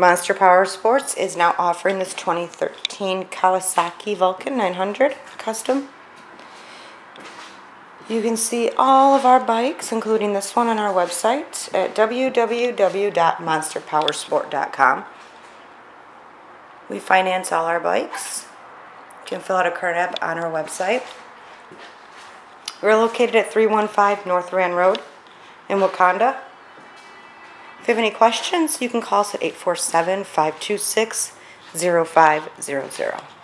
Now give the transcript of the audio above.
Monster Power Sports is now offering this 2013 Kawasaki Vulcan 900 Custom. You can see all of our bikes, including this one, on our website at www.monsterpowersport.com. We finance all our bikes. You can fill out a card app on our website. We're located at 315 North Rand Road in Wauconda. If you have any questions, you can call us at 847 526 0500.